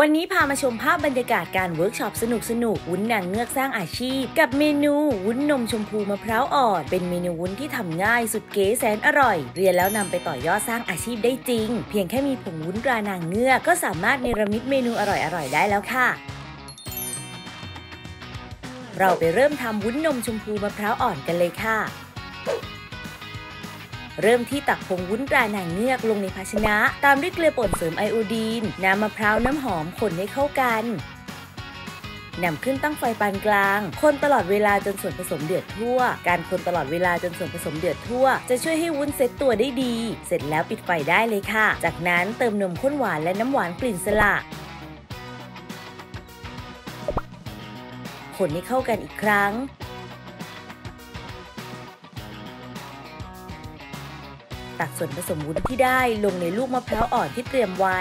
วันนี้พามาชมภาพบรรยากาศการเวิร์กช็อปสนุกสนุกวุ้นนางเงือกสร้างอาชีพ กับเมนูวุ้นนมชมพูมะพร้าวอ่อน เป็นเมนูวุ้นที่ทำง่ายสุดเก๋แสนอร่อย เรียนแล้วนำไปต่อยอดสร้างอาชีพได้จริง เพียงแค่มีผงวุ้นตรานางเงือกก็สามารถเนรมิตเมนูอร่อยๆได้แล้วค่ะเราไปเริ่มทำวุ้นนมชมพูมะพร้าวอ่อนกันเลยค่ะ เริ่มที่ตักผงวุ้นตรานางเงือกลงในภาชนะ ตามด้วยเกลือป่นเสริมไอโอดีน น้ำมะพร้าวน้ำหอมคนให้เข้ากันนำขึ้นตั้งไฟปานกลาง คนตลอดเวลาจนส่วนผสมเดือดทั่ว การคนตลอดเวลาจนส่วนผสมเดือดทั่ว จะช่วยให้วุ้นเซตตัวได้ดี เสร็จแล้วปิดไฟได้เลยค่ะ จากนั้นเติมนมข้นหวานและน้ำหวานกลิ่นสละคนให้เข้ากันอีกครั้ง ตักส่วนผสมวุ้นที่ได้ลงในลูกมะพร้าวอ่อนที่เตรียมไว้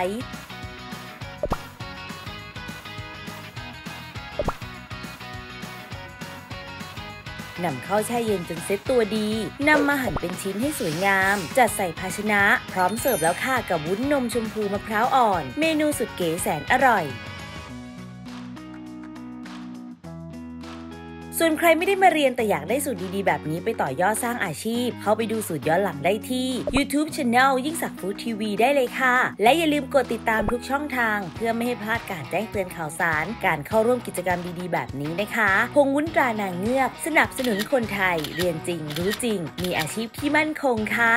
นำเข้าแช่เย็นจนเซ็ตตัวดี นำมาหั่นเป็นชิ้นให้สวยงาม จัดใส่ภาชนะ พร้อมเสิร์ฟแล้วค่ะกับวุ้นนมชมพูมะพร้าวอ่อน เมนูสุดเก๋แสนอร่อย ส่วนใครไม่ได้มาเรียนแต่อยากได้สูตรดีๆ แบบนี้ไปต่อยอดสร้างอาชีพ เข้าไปดูสูตรย้อนหลังได้ที่ YouTube Channel ยิ่งสักฟู้ดทีวีได้เลยค่ะ และอย่าลืมกดติดตามทุกช่องทาง เพื่อไม่ให้พลาดการแจ้งเตือนข่าวสาร การเข้าร่วมกิจกรรมดีๆ แบบนี้นะคะ พงวุ้นตรานางเงือกสนับสนุนคนไทย เรียนจริง รู้จริง มีอาชีพที่มั่นคงค่ะ